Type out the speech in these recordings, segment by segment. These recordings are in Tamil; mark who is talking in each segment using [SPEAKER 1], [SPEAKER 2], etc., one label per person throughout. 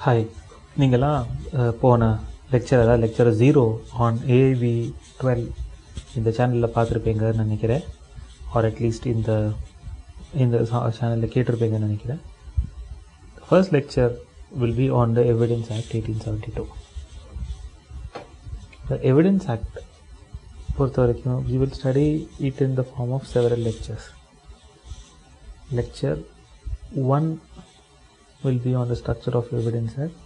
[SPEAKER 1] ஹாய் நீங்களாம் அஹ், போன லெக்சர் அதாவது lecture zero on AV twelve இந்த சேனலில் பார்த்துருப்பீங்கன்னு நினைக்கிறேன். ஆர் அட்லீஸ்ட் இந்த இந்த சேனலில் கேட்டிருப்பீங்கன்னு நினைக்கிறேன். First lecture will be on the evidence act eighteen seventy two the evidence act பொறுத்த வரைக்கும் we will study it in the form of several lectures lecture 1 will be on the structure of evidence act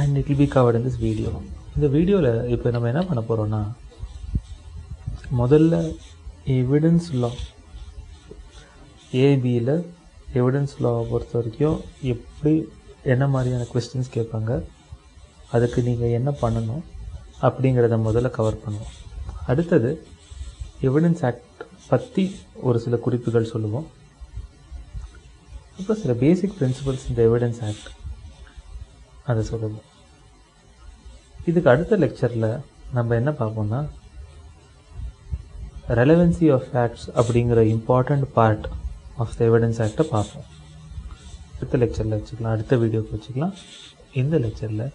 [SPEAKER 1] and it will be covered in this video. இந்த வீடியோவில் இப்போ நம்ம என்ன பண்ண போகிறோம்னா முதல்ல எவிடன்ஸ் லா ஏபியில் எவிடன்ஸ் லாவை பொறுத்த வரைக்கும் எப்படி என்ன மாதிரியான கொஸ்டின்ஸ் கேட்பாங்க அதுக்கு நீங்கள் என்ன பண்ணணும் அப்படிங்கிறத முதல்ல கவர் பண்ணுவோம். அடுத்தது எவிடன்ஸ் ஆக்ட் பற்றி ஒரு சில குறிப்புகள் சொல்லுவோம். அப்புறம் சில பேசிக் பிரின்சிபல்ஸ் இந்த எவிடன்ஸ் ஆக்ட் அதை சொல்லுவோம் இதுக்கு அடுத்த லெக்சரில் நம்ம என்ன பார்ப்போம்னா ரெலவென்சி ஆஃப் ஃபேக்ட்ஸ் அப்படிங்கிற important part of the evidence ஆக்டை பார்ப்போம். அடுத்த லெக்சரில் வச்சுக்கலாம். அடுத்த வீடியோக்கு வச்சுக்கலாம். இந்த லெக்சரில்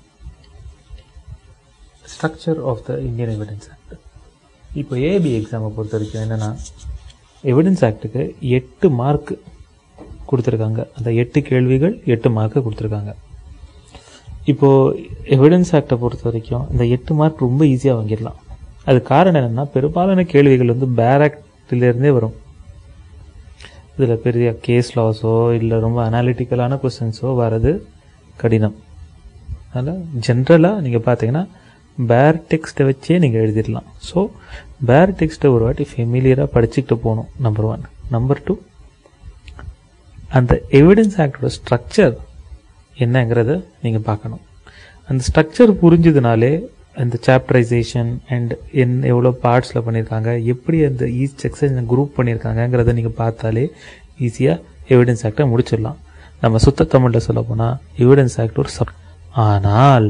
[SPEAKER 1] structure of the Indian evidence act இப்போ ஏபி எக்ஸாமை பொறுத்த வரைக்கும் என்னென்னா எவிடன்ஸ் ஆக்ட்டுக்கு எட்டு மார்க் கொடுத்துருக்காங்க. அந்த எட்டு கேள்விகள் எட்டு மார்க்கு கொடுத்துருக்காங்க. இப்போது எவிடன்ஸ் ஆக்டை பொறுத்த வரைக்கும் இந்த எட்டு மார்க் ரொம்ப ஈஸியாக வாங்கிடலாம். அது காரணம் என்னென்னா பெரும்பாலான கேள்விகள் வந்து பேர் ஆக்டிலேருந்தே வரும். இதில் பெரிய கேஸ் லாஸோ இல்லை ரொம்ப அனாலிட்டிக்கலான கொஸ்டின்ஸோ வர்றது கடினம். அதனால் ஜென்ரலாக நீங்கள் பார்த்தீங்கன்னா பேர் டெக்ஸ்ட்டை வச்சே நீங்கள் எழுதிடலாம். ஸோ பேர் டெக்ஸ்ட்டை ஒரு வாட்டி ஃபெமிலியராக படிச்சுக்கிட்டு போகணும் நம்பர் ஒன் நம்பர் டூ அந்த எவிடன்ஸ் ஆக்டோட ஸ்ட்ரக்சர் என்னங்கிறத நீங்கள் பார்க்கணும். அந்த ஸ்ட்ரக்சர் புரிஞ்சதுனாலே அந்த சாப்டரைசேஷன் அண்ட் என் எவ்வளோ பார்ட்ஸில் பண்ணியிருக்காங்க எப்படி அந்த ஈச் எக்ஸசைஸ் குரூப் பண்ணியிருக்காங்கங்கிறத நீங்கள் பார்த்தாலே ஈஸியாக எவிடன்ஸ் ஆக்டை முடிச்சிடலாம். நம்ம சுத்த தமிழில் சொல்ல போனால் எவிடன்ஸ் ஆக்ட் ஒரு சப் ஆனால்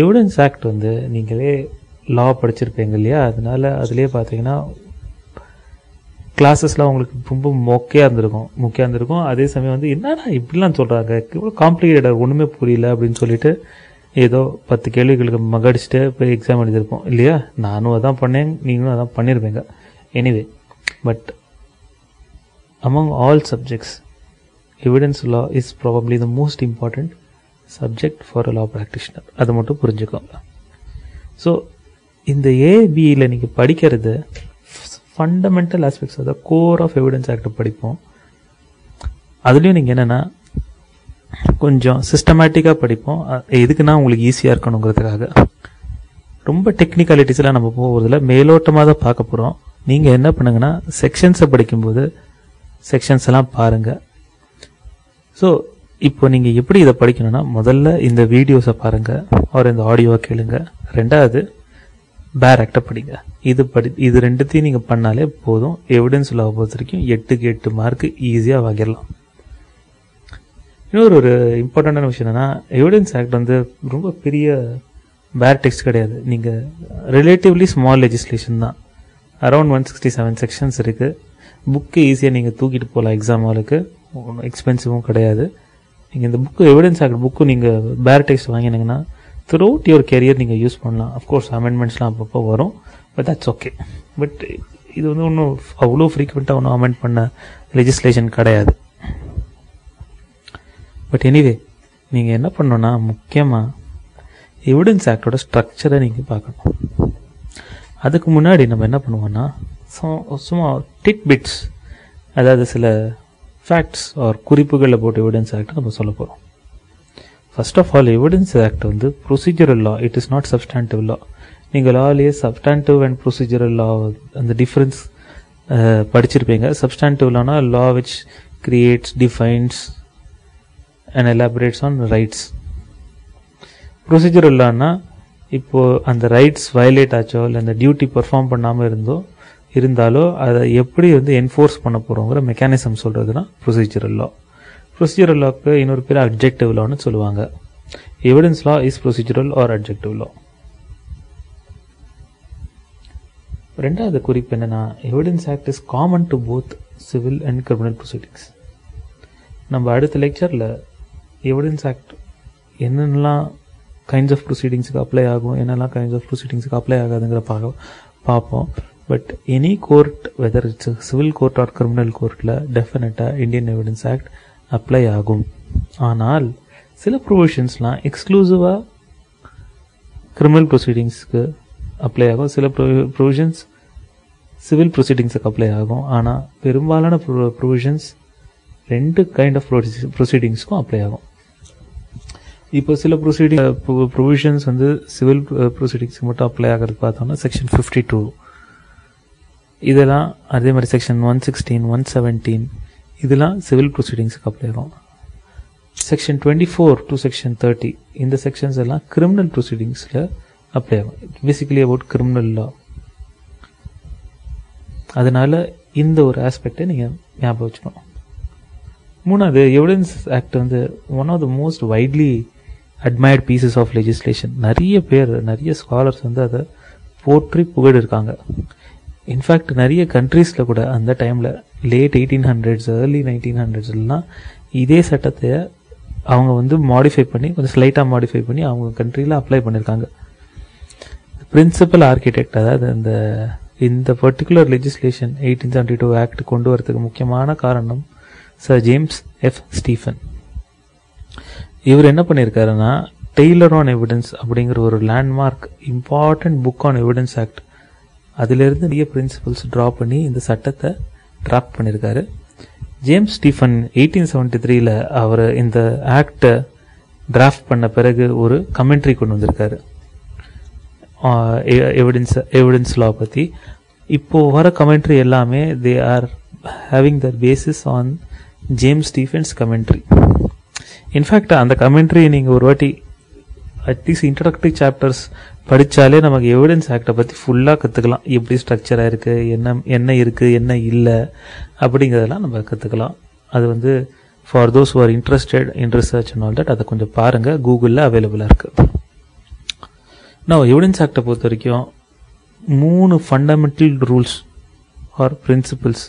[SPEAKER 1] எவிடன்ஸ் ஆக்ட் வந்து நீங்களே லா படிச்சிருப்பீங்க இல்லையா? அதனால அதுலேயே பார்த்தீங்கன்னா கிளாஸஸ்லாம் உங்களுக்கு ரொம்ப மொக்கையாக இருந்திருக்கும் மொக்கையாக இருந்திருக்கும். அதே சமயம் வந்து என்னடா இப்படிலாம் சொல்கிறாங்க இவ்வளோ காம்ப்ளிகேட்டடாக ஒன்றுமே புரியல அப்படின்னு சொல்லிட்டு ஏதோ பத்து கேள்விகளுக்கு மகடிச்சுட்டு போய் எக்ஸாம் எழுதியிருப்போம். இல்லையா? நானும் அதான் பண்ணேன் நீங்களும் அதான் பண்ணியிருப்பீங்க. Anyway but among all subjects evidence law is probably the most important subject for a law practitioner அதை மட்டும் புரிஞ்சுக்கோங்க. ஸோ இந்த ஏபியில் நீங்கள் படிக்கிறது ஃபண்டமெண்டல் ஆஸ்பெக்ட்ஸ் அதாவது கோர் ஆஃப் எவிடன்ஸ் ஆக்ட் படிப்போம். அதுலேயும் நீங்கள் என்னென்னா கொஞ்சம் சிஸ்டமேட்டிக்காக படிப்போம். எதுக்குன்னா உங்களுக்கு ஈஸியாக இருக்கணுங்கிறதுக்காக. ரொம்ப டெக்னிக்காலிட்டிஸ்லாம் நம்ம போகிறதுல மேலோட்டமாக தான் பார்க்க போகிறோம் நீங்கள் என்ன பண்ணுங்கன்னா செக்ஷன்ஸை படிக்கும்போது செக்ஷன்ஸ் எல்லாம் பாருங்கள் ஸோ இப்போ நீங்கள் எப்படி இதை படிக்கணும்னா முதல்ல இந்த வீடியோஸை பாருங்கள் ஒரு இந்த ஆடியோவை கேளுங்க. ரெண்டாவது பேர் படிங்க. இது படி இது ரெண்டுத்தையும் நீங்கள் பண்ணாலே போதும். எவிடன்ஸ் லா பொறுத்த வரைக்கும் எட்டுக்கு எட்டு மார்க்கு ஈஸியாக வாங்கிடலாம். இன்னொரு ஒரு இம்பார்ட்டண்ட்டான விஷயம் என்னன்னா எவிடன்ஸ் ஆக்ட் வந்து ரொம்ப பெரிய பேர் டெக்ஸ்ட் கிடையாது. நீங்கள் ரிலேட்டிவ்லி ஸ்மால் லெஜிஸ்லேஷன் தான். Around one sixty seven sections இருக்குது புக்கு ஈஸியாக நீங்கள் தூக்கிட்டு போகலாம் எக்ஸாம் ஹாலுக்கு ஒன்றும் எக்ஸ்பென்சிவும் கிடையாது. நீங்கள் இந்த புக்கு எவிடன்ஸ் ஆக்ட் புக்கு நீங்கள் பேர் டெக்ஸ்ட் வாங்கினீங்கன்னா த்ரூ அவுட் யுவர் கெரியர் நீங்கள் யூஸ் பண்ணலாம் அஃப்கோர்ஸ் அமெண்ட்மெண்ட்ஸ்லாம் அப்பப்போ வரும் பட் தட்ஸ் ஓகே பட் இது வந்து ஒன்றும் அவ்வளோ ஃப்ரீக்வெண்ட்டாக ஒன்றும் அமெண்ட் பண்ண லெஜிஸ்லேஷன் கிடையாது. பட் எனிவே நீங்கள் என்ன பண்ணணும்னா முக்கியமாக எவிடன்ஸ் ஆக்டோட ஸ்ட்ரக்சரை நீங்கள் பார்க்கணும். அதுக்கு முன்னாடி நம்ம என்ன பண்ணுவோம்னா சும்மா- சும்மா டிட் பிட்ஸ் அதாவது சில ஃபேக்ட்ஸ் ஆர் குறிப்புகளில் போட்டு எவிடன்ஸ் ஆக்ட் நம்ம சொல்ல போகிறோம் first of all evidence act வந்து procedural law it is not substantive law நீங்கள் லாலேயே சப்ஸ்டான்டிவ் அண்ட் ப்ரொசீஜரல் லா அந்த டிஃப்ரென்ஸ் படிச்சிருப்பீங்க. Substantive Lana law which creates defines and elaborates on rights procedural Lana இப்போது அந்த ரைட்ஸ் வயலேட் ஆச்சோ இல்லை அந்த டியூட்டி பர்ஃபார்ம் பண்ணாமல் இருந்தோ இருந்தாலோ அதை எப்படி வந்து என்ஃபோர்ஸ் பண்ண போகிறோங்கிற மெக்கானிசம் சொல்கிறதுனா ப்ரொசீஜரல் லா ப்ரொசீஜரல் லாக்கு இன்னொரு பேர் அப்ஜெக்டிவ் லான்னு சொல்லுவாங்க. Evidence law is procedural or objective law ரெண்டாவது குறிப்பு என்னென்னா evidence act is common to both civil and criminal proceedings நம்ம அடுத்த லெக்சரில் எவிடன்ஸ் ஆக்ட் என்னென்னலாம் கைண்ட்ஸ் ஆஃப் ப்ரொசீடிங்ஸுக்கு அப்ளை ஆகும் என்னெல்லாம் கைண்ட்ஸ் ஆஃப் ப்ரொசீடிங்ஸுக்கு அப்ளை ஆகாதுங்கிற பார்க்க பார்ப்போம். But any court whether it's civil court or criminal கோர்ட்டில் டெஃபினட்டாக இந்தியன் எவிடன்ஸ் ஆக்ட் அப்ளை ஆகும். ஆனால் சில ப்ரொவிஷன்ஸ்லாம் எக்ஸ்க்ளூசிவாக கிரிமினல் ப்ரொசீடிங்ஸ்க்கு அப்ளை ஆகும். சில ப்ரொ ப்ரொவிஷன்ஸ் சிவில் ப்ரொசீடிங்ஸுக்கு அப்ளை ஆகும். ஆனால் பெரும்பாலான ப்ரொ ப்ரொவிஷன்ஸ் ரெண்டு கைண்ட் ஆஃப் ப்ரொசீடிங்ஸ்க்கும் அப்ளை ஆகும். இப்போ சில ப்ரொசீடிங் ப்ரொவிஷன்ஸ் வந்து சிவில் ப்ரொசீடிங்ஸ்க்கு மட்டும் அப்ளை ஆகிறது பார்த்தோம்னா செக்ஷன் ஃபிஃப்டி டூ இதெல்லாம் அதே மாதிரி section one sixteen one seventeen இதெல்லாம் சிவில் ப்ரொசீடிங்ஸுக்கு அப்ளை ஆகும். Section twenty four to section thirty இந்த செக்ஷன்ஸ் எல்லாம் கிரிமினல் ப்ரொசீடிங்ஸில் அப்ளை ஆகும். பேசிக்கலி அபவுட் கிரிமினல் லா அதனால் இந்த ஒரு ஆஸ்பெக்டை நீங்கள் ஞாபகம் வச்சுக்கணும். மூணாவது எவிடன்ஸ் ஆக்ட் வந்து one of the most widely admired pieces of legislation நிறைய பேர் நிறைய ஸ்காலர்ஸ் வந்து அதை போற்றி புகழ் இருக்காங்க. இன்ஃபேக்ட் நிறைய கண்ட்ரீஸில் கூட அந்த டைமில் late eighteen hundreds early nineteen ஹண்ட்ரட்ஸ்லாம் இதே சட்டத்தை அவங்க வந்து மாடிஃபை பண்ணி கொஞ்சம் ஸ்லைட்டாக மாடிஃபை பண்ணி அவங்க கண்ட்ரியில் அப்ளை பண்ணியிருக்காங்க பிரின்சிபல் ஆர்கிடெக்ட் அதாவது இந்த இந்த particular legislation eighteen seventy two act கொண்டு வரதுக்கு முக்கியமான காரணம் சார் ஜேம்ஸ் எஃப் ஸ்டீஃபன் இவர் என்ன பண்ணியிருக்காருன்னா டெய்லர் ஆன் எவிடன்ஸ் அப்படிங்கிற ஒரு landmark important book on evidence act அதிலிருந்து நிறைய பிரின்சிபல்ஸ் ட்ரா பண்ணி இந்த சட்டத்தை டிராப்ட் பண்ணியிருக்காரு ஜேம்ஸ் ஸ்டீஃபன் எயிட்டீன் செவன்டி த்ரீல அவர் இந்த ஆக்டை டிராஃப்ட் பண்ண பிறகு ஒரு கமெண்ட்ரி கொண்டு வந்திருக்காரு. எவிடன்ஸ் எவிடன்ஸ் லா பற்றி இப்போது வர கமெண்ட்ரி எல்லாமே they are having the basis on James Stephens commentary in fact அந்த கமெண்ட்ரி நீங்கள் ஒரு வாட்டி அட்லீஸ்ட் இன்ட்ரடக்டிவ் சாப்டர்ஸ் படித்தாலே நமக்கு எவிடன்ஸ் ஆக்டை பற்றி ஃபுல்லாக கற்றுக்கலாம் எப்படி ஸ்ட்ரக்சராக இருக்குது என்ன என்ன இருக்குது என்ன இல்லை அப்படிங்கிறதெல்லாம் நம்ம கற்றுக்கலாம் அது வந்து for those are interested in research and all that அதை கொஞ்சம் பாருங்கள் கூகுளில் அவைலபிளாக இருக்குது நான் எவிடன்ஸ் ஆக்டை பொறுத்த வரைக்கும் மூணு fundamental rules or principles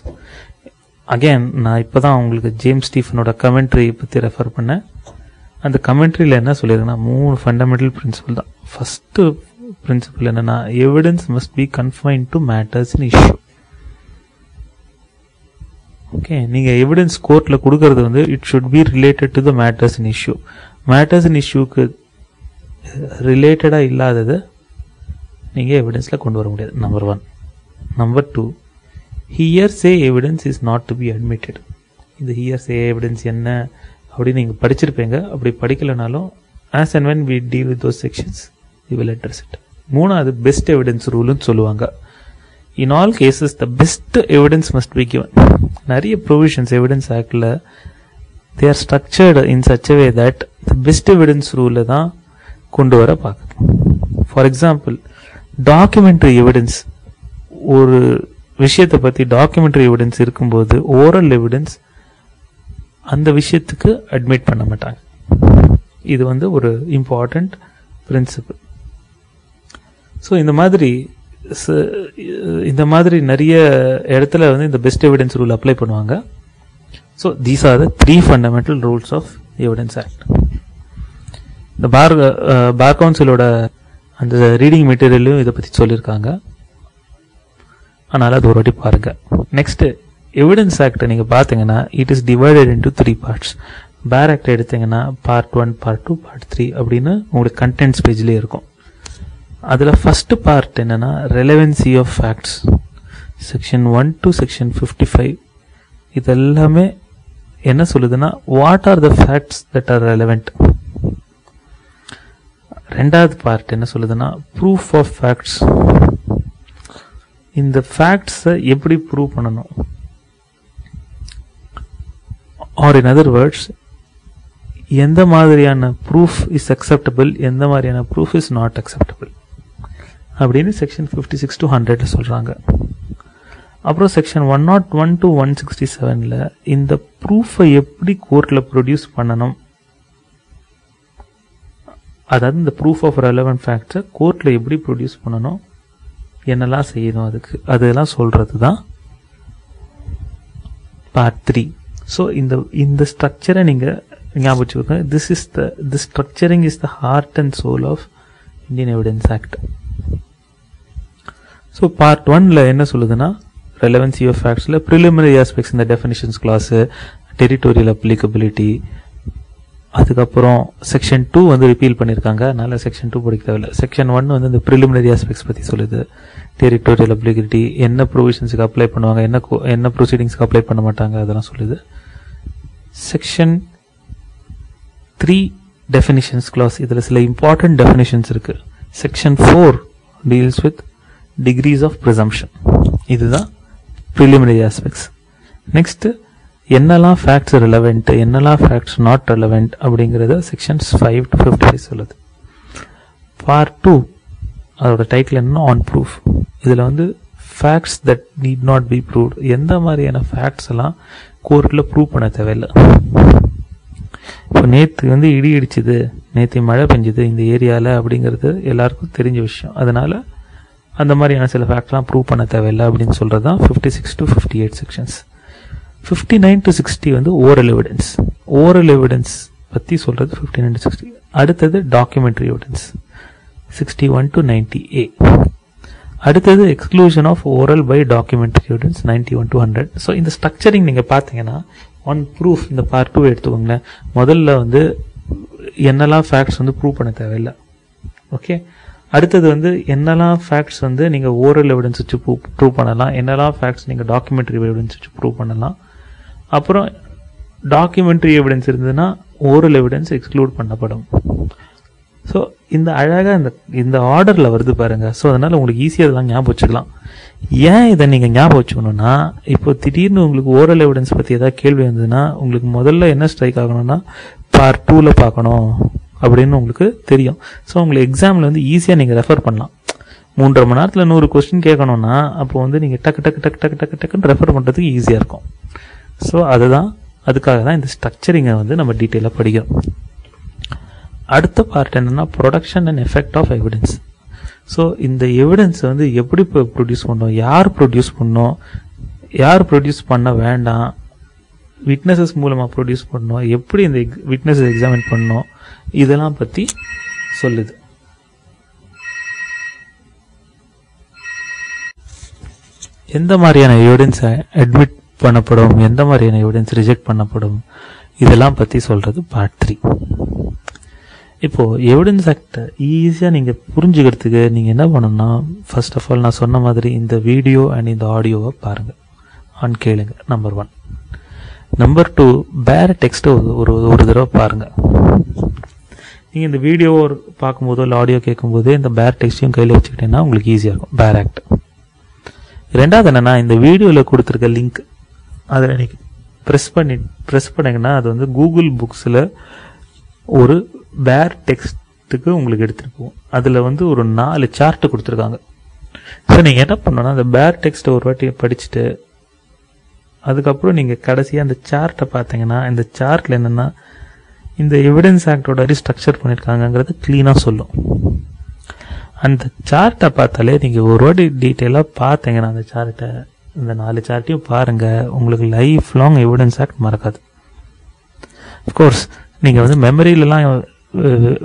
[SPEAKER 1] again நான் இப்போ தான் உங்களுக்கு ஜேம்ஸ் ஸ்டீஃபனோட கமெண்ட்ரி பற்றி ரெஃபர் பண்ணேன். அந்த கமெண்ட்ரியில் என்ன சொல்லியிருக்கேன்னா மூணு ஃபண்டமெண்டல் பிரின்சிபல் தான். ஃபஸ்ட்டு பிரின்சிபல் என்னன்னா evidence must be confine to matters in issue okay நீங்கள் எவிடன்ஸ் கோர்ட்டில் கொடுக்கறது வந்து it should be related to the matters in issue matters in இஷ்யூக்கு ரிலேட்டடாக இல்லாததை நீங்கள் எவிடன்ஸில் கொண்டு வர முடியாது. Number one number two hearsay evidence is not to be admitted இந்த ஹியர் சே எவிடன்ஸ் என்ன அப்படின்னு நீங்கள் படிச்சிருப்பீங்க. அப்படி படிக்கலைனாலும் as and when we deal with those sections you will address it மூணாவது பெஸ்ட் எவிடன்ஸ் ரூல்னு சொல்லுவாங்க. In all cases the best evidence must be given நிறைய ப்ரொவிஷன்ஸ் எவிடன்ஸ் ஆக்டில் they are structured in such way that the best evidence ரூலில் தான் கொண்டு வர பார்க்கணும். ஃபார் எக்ஸாம்பிள் டாக்குமெண்ட்ரி எவிடன்ஸ் ஒரு விஷயத்தை பற்றி டாக்குமெண்ட்ரி எவிடன்ஸ் இருக்கும்போது ஓரல் எவிடன்ஸ் அந்த விஷயத்துக்கு அட்மிட் பண்ண மாட்டாங்க. இது வந்து ஒரு இம்பார்ட்டண்ட் பிரின்சிபல் ஸோ இந்த மாதிரி இந்த மாதிரி நிறைய இடத்துல வந்து இந்த பெஸ்ட் எவிடன்ஸ் ரூல் அப்ளை பண்ணுவாங்க. So these are the three fundamental rules of evidence act இந்த பார் பார் கவுன்சிலோட அந்த ரீடிங் மெட்டீரியலையும் இதை பற்றி சொல்லியிருக்காங்க. அதனால் அது ஒரு வாட்டி பாருங்கள் நெக்ஸ்ட்டு எவிடன்ஸ் ஆக்டை நீங்கள் பார்த்தீங்கன்னா it is divided into three parts bare act எடுத்தீங்கன்னா part one part two part three அப்படின்னு உங்களுக்கு கண்டென்ட்ஸ் பேஜ்லேயே இருக்கும். அதில் ஃபஸ்ட்டு பார்ட் என்னென்னா relevancy of facts section one to section fifty five இதெல்லாமே என்ன சொல்லுதுன்னா what are the facts that are relevant ரெண்டாவது பார்ட் என்ன சொல்லுதுன்னா ப்ரூஃப் ஆஃப் ஃபேக்ட்ஸ் இந்த ஃபேக்ட்ஸை எப்படி ப்ரூவ் பண்ணணும்? ஆர் இன் அதர் வேர்ட்ஸ் எந்த மாதிரியான ப்ரூஃப் இஸ் அக்செப்டபிள் எந்த மாதிரியான ப்ரூஃப் இஸ் நாட் அக்செப்டபிள் அப்படின்னு செக்ஷன் ஃபிஃப்டி சிக்ஸ் டு ஹண்ட்ரட்ல சொல்கிறாங்க அப்புறம் section one not one to one sixty செவனில் இந்த ப்ரூஃபை எப்படி கோர்ட்டில் ப்ரொடியூஸ் பண்ணணும்? அதாவது இந்த ப்ரூஃப் ஆஃப் ரெலவெண்ட் ஃபேக்ட்ஸை கோர்ட்டில் எப்படி ப்ரொடியூஸ் பண்ணணும்? என்னெல்லாம் செய்யணும் அதுக்கு? அதெல்லாம் சொல்கிறது தான் பார்ட் த்ரீ ஸோ இந்த இந்த ஸ்ட்ரக்சரை நீங்கள் ஞாபகம் வச்சுக்கோங்க. This is the the structuring is the heart and soul of Indian evidence act so part ஒன்ல என்ன சொல்லுதுன்னா ரெலவென்சி ஆஃப் ஃபேக்ட்ஸில் ப்ரிலிமினரி ஆஸ்பெக்ட்ஸ் இந்த டெஃபினிஷன்ஸ் கிளாஸு டெரிட்டோரியல் அப்ளிகபிலிட்டி அதுக்கப்புறம் செக்ஷன் டூ வந்து ரிப்பீல் பண்ணியிருக்காங்க அதனால செக்ஷன் டூ படிக்க தேவையில்ல. செக்ஷன் ஒன் வந்து இந்த ப்ரிலிமினரி ஆஸ்பெக்ட்ஸ் பற்றி சொல்லுது. டெரிட்டோரியல் அப்ளிகபிலிட்டி என்ன ப்ரொவிஷன்ஸுக்கு அப்ளை பண்ணுவாங்க என்ன என்ன ப்ரொசீடிங்ஸ்க்கு அப்ளை பண்ண மாட்டாங்க அதெல்லாம் சொல்லுது. செக்ஷன் த்ரீ டெஃபினிஷன்ஸ் கிளாஸ் இதில் சில இம்பார்ட்டன்ட் டெஃபினிஷன்ஸ் இருக்குது section four deals with degrees of presumption இதுதான் ப்ரிலிமினரி ஆஸ்பெக்ட்ஸ் நெக்ஸ்ட்டு என்னெல்லாம் ஃபேக்ட்ஸ் ரெலவெண்ட் என்னெல்லாம் ஃபேக்ட்ஸ் நாட் ரெலவெண்ட் அப்படிங்கிறத sections five to fifty five சொல்லுது. பார்ட் டூ அதோட டைட்டில் என்ன ஆன் ப்ரூஃப் இதில் வந்து facts that need not be proved எந்த மாதிரியான ஃபேக்ட்ஸ் எல்லாம் கோர்ட்டில் ப்ரூவ் பண்ண தேவையில்லை. இப்போ நேற்று வந்து இடி இடிச்சுது நேற்று மழை பெஞ்சுது இந்த ஏரியாவில் அப்படிங்கிறது எல்லாருக்கும் தெரிஞ்ச விஷயம். அதனால் அந்த மாதிரியான சில ஃபேக்ட்லாம் ப்ரூவ் பண்ண தேவையில்லை அப்படின்னு சொல்கிறது தான் fifty six to fifty eight sections fifty nine to sixty வந்து ஓரல் எவிடன்ஸ் ஓரல் எவிடன்ஸ் பற்றி சொல்கிறது ஃபிஃப்டி நைன் டு சிக்ஸ்டி அடுத்தது documentary evidence sixty one to ninety A அடுத்தது exclusion of oral by documentary evidence ninety one to hundred so இந்த ஸ்ட்ரக்சரிங் நீங்கள் பார்த்தீங்கன்னா ஒன் ப்ரூஃப் இந்த பார்ட் டூ எடுத்துக்கோங்களேன். முதல்ல வந்து என்னெல்லாம் ஃபேக்ட்ஸ் வந்து ப்ரூவ் பண்ண தேவையில்லை. ஓகே அடுத்தது வந்து என்னெல்லாம் ஃபேக்ட்ஸ் வந்து நீங்கள் ஓரல் எவிடன்ஸ் வச்சு ப்ரூவ் பண்ணலாம் என்னெல்லாம் ஃபேக்ட்ஸ் நீங்கள் டாக்குமெண்ட்ரி எவிடன்ஸ் வச்சு ப்ரூவ் பண்ணலாம். அப்புறம் டாக்குமெண்ட்ரி எவிடன்ஸ் இருந்ததுன்னா ஓரல் எவிடன்ஸ் எக்ஸ்க்ளூட் பண்ணப்படும். ஸோ இந்த அழகாக இந்த இந்த ஆர்டரில் வருது பாருங்கள் ஸோ அதனால் உங்களுக்கு ஈஸியாக இதெல்லாம் ஞாபகம் வச்சுக்கலாம். ஏன் இதை நீங்கள் ஞாபகம் வச்சுக்கணும்னா இப்போ திடீர்னு உங்களுக்கு ஓரல் எவிடன்ஸ் பற்றி ஏதாவது கேள்வி வந்ததுன்னா உங்களுக்கு முதல்ல என்ன ஸ்ட்ரைக் ஆகணும்னா பார்ட் டூவில் பார்க்கணும். அப்படின்னு உங்களுக்கு தெரியும். ஸோ உங்களுக்கு எக்ஸாமில் வந்து ஈஸியாக நீங்கள் ரெஃபர் பண்ணலாம். மூன்றரை மணி நேரத்தில் நூறு கொஸ்டின் கேட்கணும்னா அப்போ வந்து நீங்கள் டக்கு டக்கு டக்கு டக்கு டக்கு டக்குன்னு ரெஃபர் பண்ணுறதுக்கு ஈஸியாக இருக்கும். ஸோ அதுதான் அதுக்காக தான் இந்த ஸ்ட்ரக்சரிங்கை வந்து நம்ம டீட்டெயிலாக படிக்கிறோம். அடுத்த பார்ட் என்னென்னா production and effect of evidence so இந்த எவிடன்ஸ் வந்து எப்படி இப்போ ப்ரொடியூஸ் பண்ணோம்? யார் ப்ரொடியூஸ் பண்ணோம்? யார் ப்ரொடியூஸ் பண்ண வேண்டாம்? விட்னஸஸ் மூலமாக ப்ரொடியூஸ் பண்ணோம்? எப்படி இந்த விட்னஸஸ் எக்ஸாமின் பண்ணோம்? இதெல்லாம் பற்றி சொல்லுது. எந்த மாதிரியான எவிடன்ஸ் அட்மிட் பண்ணப்படும்? எந்த மாதிரியான எவிடன்ஸ் ரிஜெக்ட் பண்ணப்படும்? இதெல்லாம் பற்றி சொல்கிறது பார்ட் த்ரீ இப்போது எவிடன்ஸ் ஆக்டை ஈஸியாக நீங்கள் புரிஞ்சுக்கிறதுக்கு நீங்கள் என்ன பண்ணணும்னா ஃபர்ஸ்ட் ஆஃப் ஆல் நான் சொன்ன மாதிரி இந்த வீடியோ அண்ட் இந்த ஆடியோவை பாருங்கள் ஆன் கேளுங்க நம்பர் ஒன் நம்பர் டூ பேர டெக்ஸ்ட்டை ஒரு ஒரு தடவை பாருங்கள் நீங்கள் இந்த வீடியோ பார்க்கும்போதோ இல்லை ஆடியோ கேட்கும்போதே இந்த பேர் டெக்ஸ்டையும் கையில் வச்சுக்கிட்டேன்னா உங்களுக்கு ஈஸியாக இருக்கும் பேர் ஆக்ட் ரெண்டாவது என்னென்னா இந்த வீடியோவில் கொடுத்துருக்க லிங்க் அதில் நீங்கள் ப்ரெஸ் பண்ணி ப்ரெஸ் பண்ணிங்கன்னா அது வந்து கூகுள் புக்ஸில் ஒரு பேர் டெக்ஸ்ட்டுக்கு உங்களுக்கு எடுத்துகிட்டு அதில் வந்து ஒரு நாலு சார்ட்டு கொடுத்துருக்காங்க. ஸோ நீங்கள் என்ன பண்ணணும்னா அந்த பேர் டெக்ஸ்ட்டை ஒரு வாட்டி படிச்சுட்டு அதுக்கப்புறம் நீங்கள் கடைசியாக அந்த சார்ட்டை பார்த்தீங்கன்னா இந்த சார்ட்டில் என்னென்னா இந்த எவிடன்ஸ் ஆக்டோட ஸ்ட்ரக்சர் பண்ணியிருக்காங்கங்கிறது க்ளீனாக சொல்லும். அந்த சார்ட்டை பார்த்தாலே நீங்கள் ஒரு வாட்டி டீட்டெயிலாக பார்த்தீங்கன்னா அந்த சார்ட்டை இந்த நாலு சார்ட்டையும் பாருங்கள் உங்களுக்கு லைஃப் லாங் எவிடன்ஸ் ஆக்ட் மறக்காது. அஃப்கோர்ஸ் நீங்கள் வந்து மெமரியிலலாம்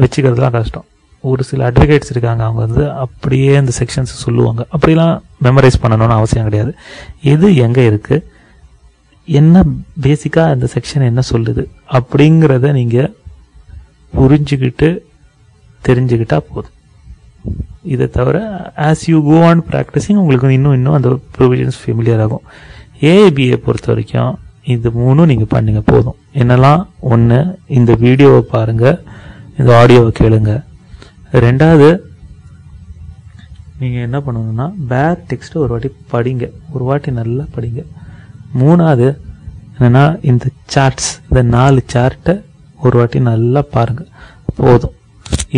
[SPEAKER 1] வச்சுக்கிறதுலாம் கஷ்டம். ஒரு சில அட்வொகேட்ஸ் இருக்காங்க அவங்க வந்து அப்படியே அந்த செக்ஷன்ஸ் சொல்லுவாங்க. அப்படிலாம் மெமரைஸ் பண்ணணும்னு அவசியம் கிடையாது. எது எங்கே இருக்குது என்ன பேசிக்காக அந்த செக்ஷன் என்ன சொல்லுது அப்படிங்கிறத நீங்கள் புரிஞ்சுக்கிட்டு தெரிஞ்சுக்கிட்டா போதும். இதை தவிர as you go on practising உங்களுக்கு இன்னும் இன்னும் அந்த ப்ரொவிஷன்ஸ் ஃபெமிலியர் ஆகும். ஏபிஏ பொறுத்த வரைக்கும் இது மூணும் நீங்கள் பண்ணுங்க போதும். என்னெல்லாம்? ஒன்று இந்த வீடியோவை பாருங்கள் இந்த ஆடியோவை கேளுங்க. ரெண்டாவது நீங்கள் என்ன பண்ணணும்னா பேக் டெக்ஸ்ட்டை ஒரு வாட்டி படிங்க. ஒரு வாட்டி நல்லா படிங்க. மூணாவது என்னென்னா இந்த சார்ட்ஸ் இந்த நாலு சார்ட்டை ஒரு வாட்டி நல்லா பாருங்கள் போதும்.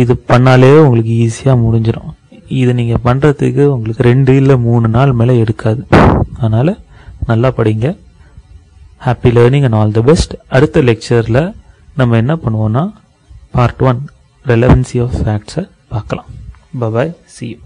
[SPEAKER 1] இது பண்ணாலே உங்களுக்கு ஈஸியாக முடிஞ்சிடும் இதை நீங்கள் பண்ணுறதுக்கு உங்களுக்கு ரெண்டு இல்லை மூணு நாள் மேலே எடுக்காது. அதனால் நல்லா படிங்க. Happy learning and all the best அடுத்த லெக்சரில் நம்ம என்ன பண்ணுவோம்னா பார்ட் ஒன் ரெலவென்சி ஆஃப் ஃபேக்ட்ஸை பார்க்கலாம். Bye bye C you